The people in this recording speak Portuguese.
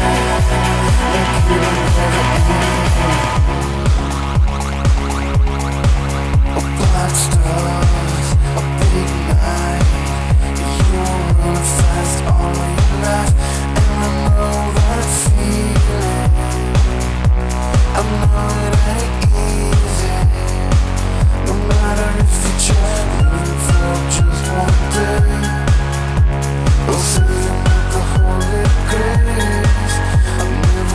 Música